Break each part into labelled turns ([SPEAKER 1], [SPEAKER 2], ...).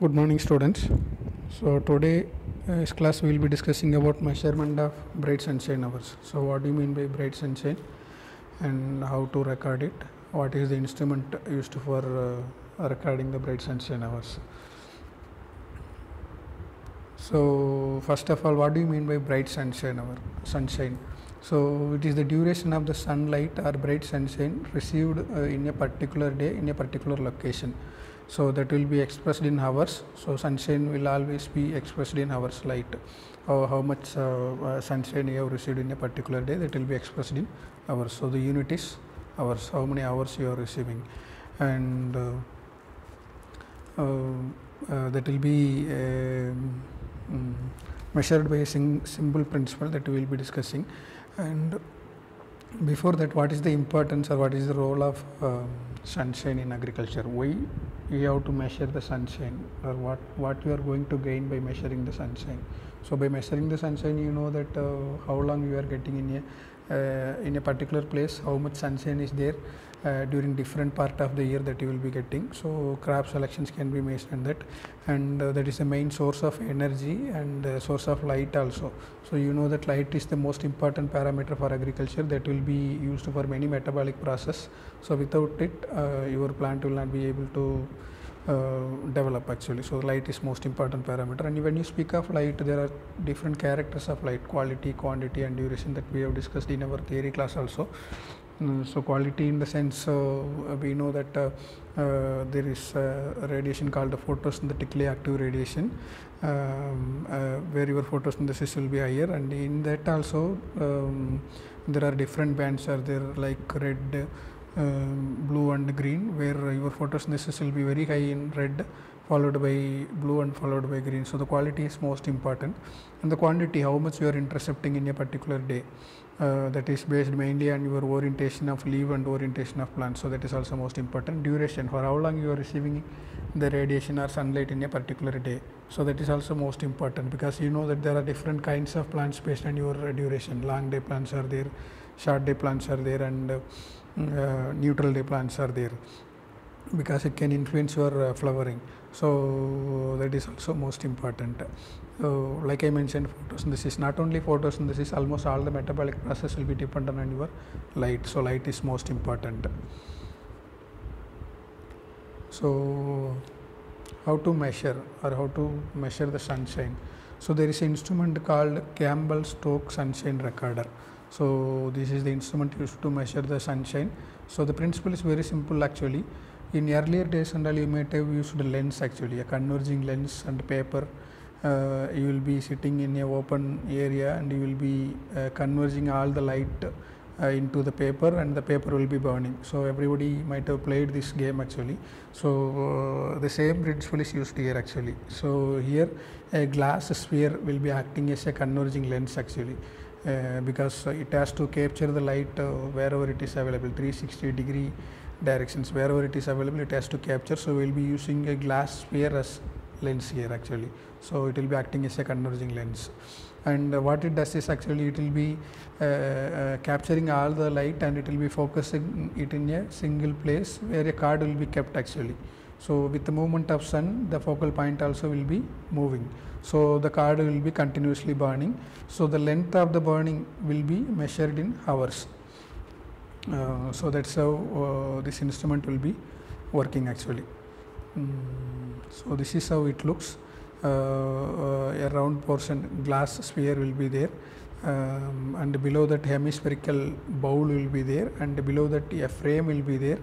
[SPEAKER 1] Good morning, students. So today, uh, class we will be discussing about measurement of bright sunshine hours. So what do you mean by bright sunshine, and how to record it? What is the instrument used for uh, recording the bright sunshine hours? So first of all, what do you mean by bright sunshine hour? Sunshine. So it is the duration of the sunlight or bright sunshine received uh, in a particular day in a particular location. So that will be expressed in hours. So sunshine will always be expressed in hours light. Or how much uh, uh, sunshine you have received in a particular day that will be expressed in hours. So the unit is hours. How many hours you are receiving, and uh, uh, that will be um, mm, measured by a simple principle that we will be discussing. And before that, what is the importance or what is the role of um, sunshine in agriculture? Why you have to measure the sunshine, or what what you are going to gain by measuring the sunshine? So by measuring the sunshine, you know that uh, how long you are getting in a uh, in a particular place, how much sunshine is there uh, during different part of the year that you will be getting. So crop selections can be made in that, and uh, that is the main source of energy and uh, source of light also. So you know that light is the most important parameter for agriculture that will be used for many metabolic process. So without it, uh, your plant will not be able to uh, develop actually. So light is most important parameter. And when you speak of light, there are different characters of light: quality, quantity, and duration that we have discussed in our theory class also. Mm, so quality in the sense uh, we know that uh, uh, there is radiation called the photosynthetically active radiation. Um, where your photosynthesis will be higher. And in that also um, there are different bands are there like red um, blue and green where your photosynthesis will be very high in red followed by blue and followed by green. So the quality is most important. And the quantity how much you are intercepting in a particular day. Uh, that is based mainly on your orientation of leaf and orientation of plant. So that is also most important. Duration for how long you are receiving the radiation or sunlight in a particular day. So that is also most important because you know that there are different kinds of plants based on your duration. Long day plants are there short day plants are there and uh, neutral day plants are there because it can influence your uh, flowering. So that is also most important. So like i mentioned photosynthesis not only photosynthesis almost all the metabolic process will be dependent on your light. So light is most important. So how to measure or how to measure the sunshine? So there is an instrument called campbell stokes sunshine recorder so this is the instrument used to measure the sunshine. So the principle is very simple actually. In earlier days and all you might have used a lens actually a converging lens and paper. Uh, you will be sitting in a open area and you will be uh, converging all the light uh, into the paper and the paper will be burning. So everybody might have played this game actually. So uh, the same principle is used here actually. So here a glass sphere will be acting as a converging lens actually uh, because it has to capture the light uh, wherever it is available 360 degree directions. Wherever it is available it has to capture. So we'll be using a glass sphere as lens here actually. So it will be acting as a converging lens. And uh, what it does is actually it will be uh, uh, capturing all the light and it will be focusing it in a single place where a card will be kept actually so with the movement of sun the focal point also will be moving. So the card will be continuously burning. So the length of the burning will be measured in hours. Uh, so that's how uh, this instrument will be working actually. Mm, so this is how it looks. Uh, uh, a round portion glass sphere will be there. Um, and below that hemispherical bowl will be there. And below that a frame will be there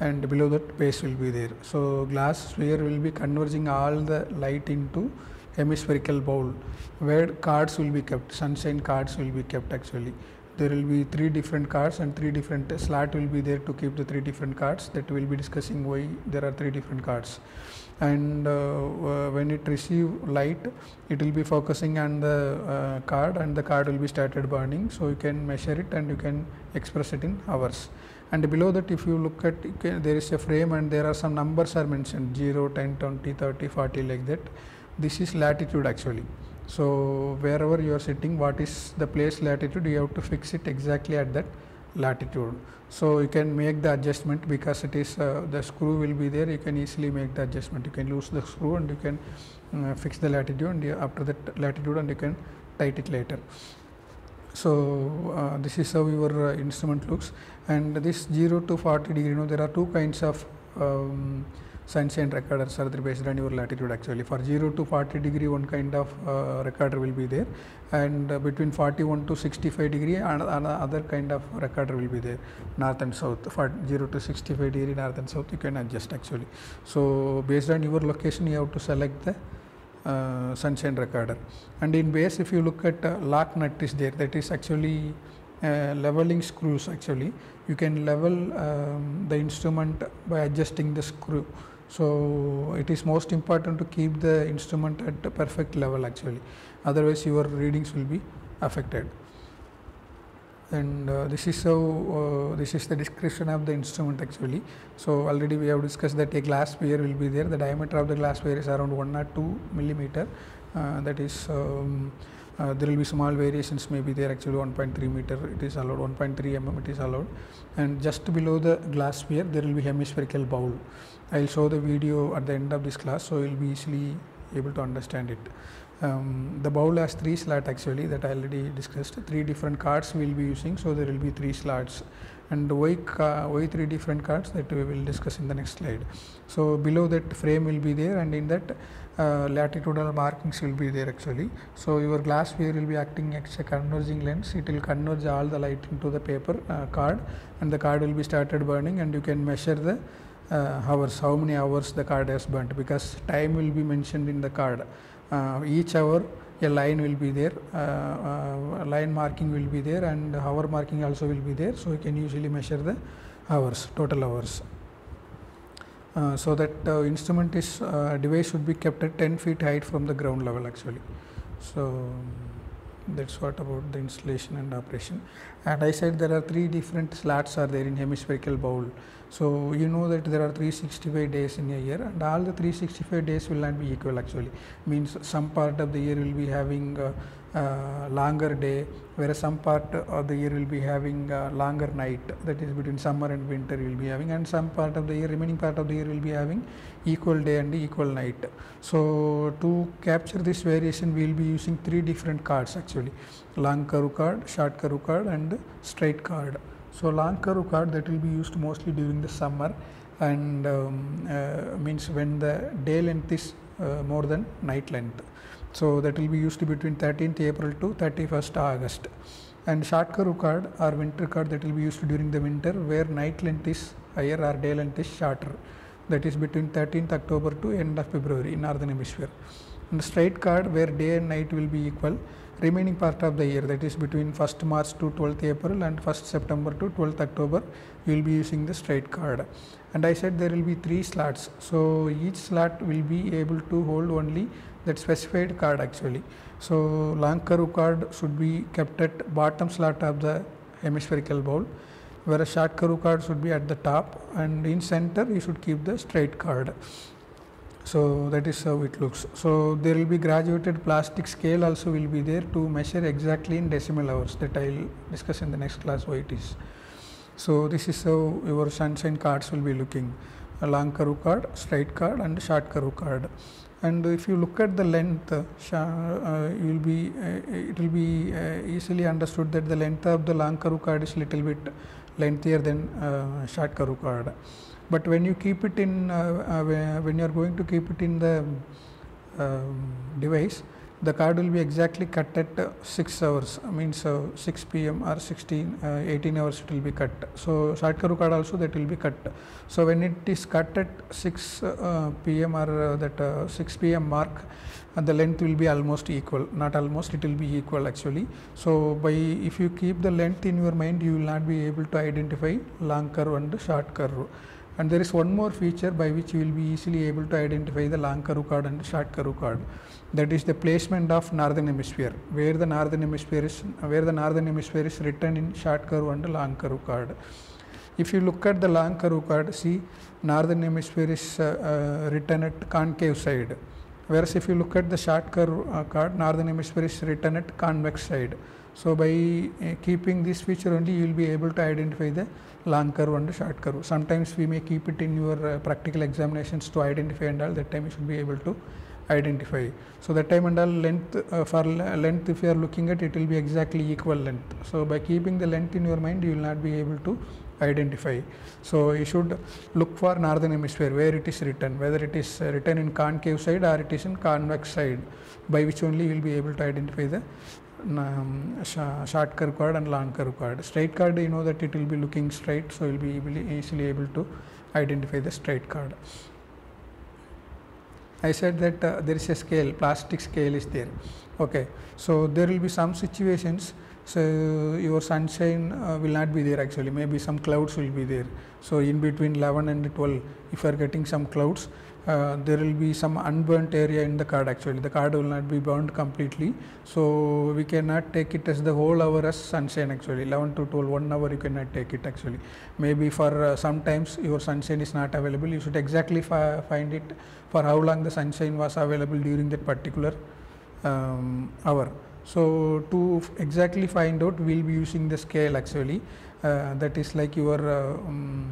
[SPEAKER 1] and below that base will be there. So glass sphere will be converging all the light into hemispherical bowl where cards will be kept sunshine cards will be kept actually. There will be three different cards and three different slot will be there to keep the three different cards that we will be discussing why there are three different cards. And uh, uh, when it receive light it will be focusing on the uh, card and the card will be started burning. So you can measure it and you can express it in hours and below that if you look at there is a frame and there are some numbers are mentioned 0 10 20 30 40 like that. This is latitude actually. So wherever you are sitting what is the place latitude? You have to fix it exactly at that latitude. So you can make the adjustment because it is uh, the screw will be there. You can easily make the adjustment. You can lose the screw and you can uh, fix the latitude and after that latitude and you can tight it later so uh, this is how your uh, instrument looks. And this 0 to 40 degree you know there are two kinds of um, sunshine recorders are based on your latitude actually. For 0 to 40 degree one kind of uh, recorder will be there. And uh, between 41 to 65 degree and another kind of recorder will be there. North and south. For 0 to 65 degree north and south you can adjust actually. So based on your location you have to select the sunshine recorder. And in base if you look at uh, lock nut is there that is actually uh, leveling screws actually. You can level um, the instrument by adjusting the screw. So it is most important to keep the instrument at a perfect level actually. Otherwise your readings will be affected and uh, this is how uh, this is the description of the instrument actually. So already we have discussed that a glass sphere will be there. The diameter of the glass sphere is around 1 or 2 millimeter. Uh, that is um, uh, there will be small variations maybe there actually 1.3 meter. It is allowed. 1.3 mm it is allowed. And just below the glass sphere there will be hemispherical bowl. I'll show the video at the end of this class so you'll be easily able to understand it um, the bowl has three slot actually that I already discussed. Three different cards we will be using, so there will be three slots. And why, why three different cards that we will discuss in the next slide. So below that frame will be there, and in that uh, latitudinal markings will be there actually. So your glass sphere will be acting as a converging lens. It will converge all the light into the paper uh, card, and the card will be started burning, and you can measure the uh, hours, how many hours the card has burnt because time will be mentioned in the card uh, each hour a line will be there. Uh, uh, line marking will be there and hour marking also will be there. So you can usually measure the hours total hours. Uh, so that uh, instrument is uh, device should be kept at 10 feet height from the ground level actually. So that's what about the installation and operation. And i said there are three different slots are there in hemispherical bowl. So you know that there are 365 days in a year and all the 365 days will not be equal actually. Means some part of the year will be having uh, longer day whereas some part of the year will be having uh, longer night that is between summer and winter will be having and some part of the year remaining part of the year will be having equal day and equal night. So to capture this variation we will be using three different cards actually. Long curve card short curve card and straight card. So long curve card that will be used mostly during the summer and um, uh, means when the day length is uh, more than night length so that will be used between 13th April to 31st August. And short curve card or winter card that will be used during the winter where night length is higher or day length is shorter. That is between 13th October to end of February in northern hemisphere. And straight card where day and night will be equal remaining part of the year that is between 1st March to 12th April and 1st September to 12th October you will be using the straight card and I said there will be three slots so each slot will be able to hold only that specified card actually. So long curve card should be kept at bottom slot of the hemispherical bowl whereas short curve card should be at the top and in center you should keep the straight card. So that is how it looks. So there will be graduated plastic scale also will be there to measure exactly in decimal hours that I will discuss in the next class why it is. So this is how your sunshine cards will be looking a long curve card, straight card and short curve card and if you look at the length uh, you will be uh, it will be uh, easily understood that the length of the long curve card is little bit lengthier than uh, short curve card. But when you keep it in uh, uh, when you are going to keep it in the um, device the card will be exactly cut at uh, 6 hours means uh, 6 pm or 16 uh, 18 hours it will be cut. So short curve card also that will be cut. So when it is cut at 6 uh, pm or uh, that uh, 6 pm mark the length will be almost equal not almost it will be equal actually. So by if you keep the length in your mind you will not be able to identify long curve and short curve and there is one more feature by which you will be easily able to identify the long curve card and short curve card. That is the placement of northern hemisphere where the northern hemisphere is where the northern hemisphere is written in short curve and long curve card. If you look at the long curve card see northern hemisphere is uh, uh, written at concave side. Whereas if you look at the short curve uh, card northern hemisphere is written at convex side so by uh, keeping this feature only you will be able to identify the long curve and the short curve. Sometimes we may keep it in your uh, practical examinations to identify and all. That time you should be able to identify. So that time and all length uh, for length if you are looking at it will be exactly equal length. So by keeping the length in your mind you will not be able to identify. So you should look for northern hemisphere where it is written whether it is written in concave side or it is in convex side by which only you will be able to identify the short curve chord and long curve chord straight chord you know that it will be looking straight so you will be easily, easily able to identify the straight chord I said that uh, there is a scale, plastic scale is there. Okay, so there will be some situations. So your sunshine uh, will not be there actually. Maybe some clouds will be there. So in between 11 and 12, if you are getting some clouds, uh, there will be some unburnt area in the card actually. The card will not be burned completely. So we cannot take it as the whole hour as sunshine actually. 11 to 12, one hour you cannot take it actually. Maybe for uh, sometimes your sunshine is not available. You should exactly fi- find it for how long the sunshine was available during that particular um, hour. So to exactly find out, we'll be using the scale actually. Uh, that is like your uh, um,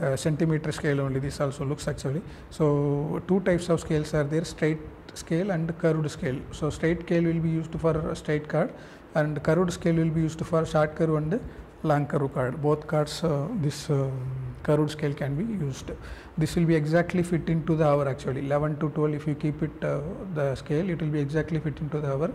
[SPEAKER 1] uh, centimeter scale only. This also looks actually. So two types of scales are there: straight scale and curved scale. So straight scale will be used for straight card, and curved scale will be used for short curve and long curve card. Both cards, uh, this uh, curved scale can be used. This will be exactly fit into the hour actually. 11 to 12, if you keep it uh, the scale, it will be exactly fit into the hour.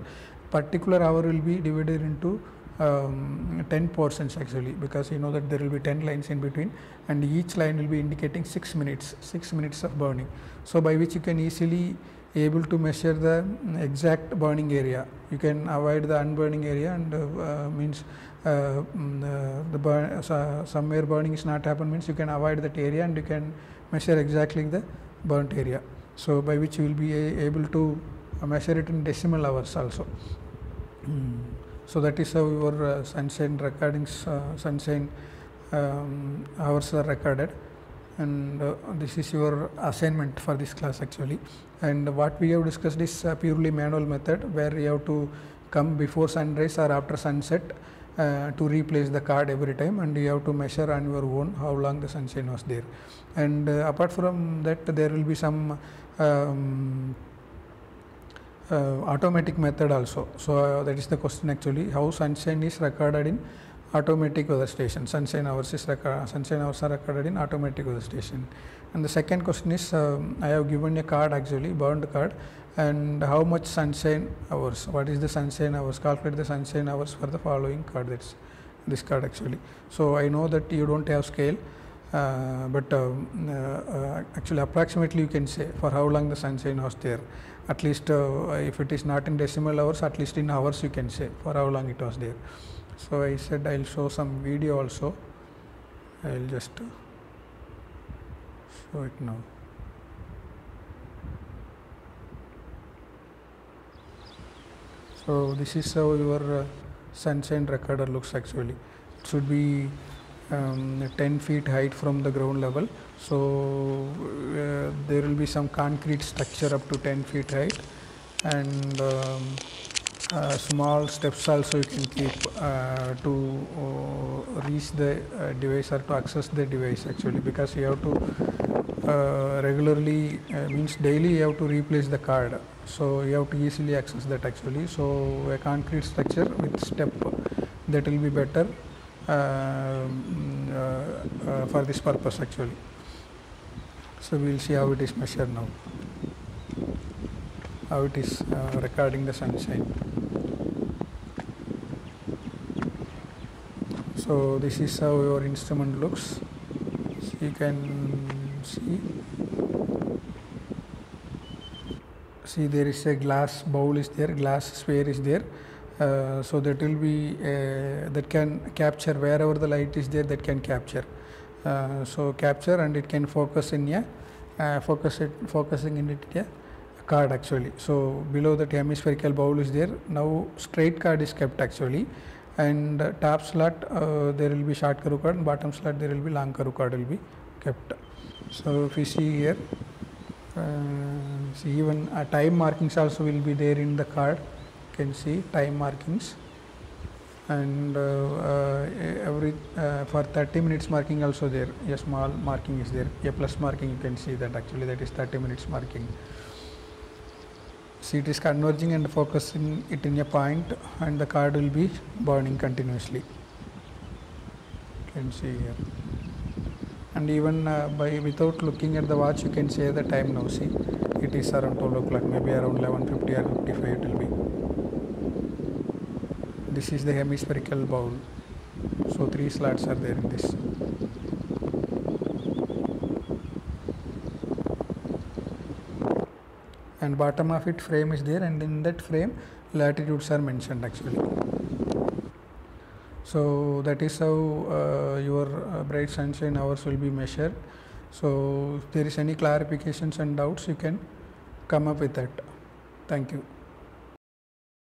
[SPEAKER 1] Particular hour will be divided into um, 10 portions actually because you know that there will be 10 lines in between and each line will be indicating 6 minutes 6 minutes of burning. So by which you can easily able to measure the exact burning area. You can avoid the unburning area and uh, means uh, mm, uh, the burn uh, somewhere burning is not happen means you can avoid that area and you can measure exactly the burnt area. So by which you will be able to measure it in decimal hours also. Mm. So that is how your uh, sunshine recordings uh, sunshine um, hours are recorded. And uh, this is your assignment for this class actually. And what we have discussed is uh, purely manual method where you have to come before sunrise or after sunset uh, to replace the card every time and you have to measure on your own how long the sunshine was there. And uh, apart from that there will be some um, automatic method also. So uh, that is the question actually. How sunshine is recorded in automatic weather station? Sunshine hours is sunshine hours are recorded in automatic weather station. And the second question is um, I have given a card actually burned card and how much sunshine hours? What is the sunshine hours? Calculate the sunshine hours for the following card. That's this card actually. So I know that you don't have scale. Uh, but um, uh, uh, actually approximately you can say for how long the sunshine was there at least uh, if it is not in decimal hours at least in hours you can say for how long it was there. So i said i'll show some video also. I'll just uh, show it now. So this is how your uh, sunshine recorder looks actually. It should be um, 10 feet height from the ground level. So uh, there will be some concrete structure up to 10 feet height. And um, uh, small steps also you can keep uh, to uh, reach the uh, device or to access the device actually. Because you have to uh, regularly means daily you have to replace the card. So you have to easily access that actually. So a concrete structure with step that will be better Uh, mm, uh, uh, for this purpose actually. So we will see how it is measured now. How it is uh, recording the sunshine. So this is how your instrument looks. So you can see. See there is a glass bowl is there, glass sphere is there. Uh, so that will be uh, that can capture wherever the light is there that can capture. Uh, so capture and it can focus in a uh, focus it focusing in it a card actually. So below that hemispherical bowl is there. Now straight card is kept actually. And top slot uh, there will be short card and bottom slot there will be long card will be kept. So if you see here see even time markings also will be there in the card can see time markings and uh, uh, every uh, for 30 minutes marking also there a small marking is there a plus marking you can see that actually that is 30 minutes marking. See it is converging and focusing it in a point and the card will be burning continuously. You can see here. And even uh, by without looking at the watch you can say the time now. See it is around 12 o'clock maybe around 11.50 or 55 it will be this is the hemispherical bowl. So three slots are there in this. And bottom of it frame is there and in that frame latitudes are mentioned actually. So that is how uh, your uh, bright sunshine hours will be measured. So if there is any clarifications and doubts you can come up with that. Thank you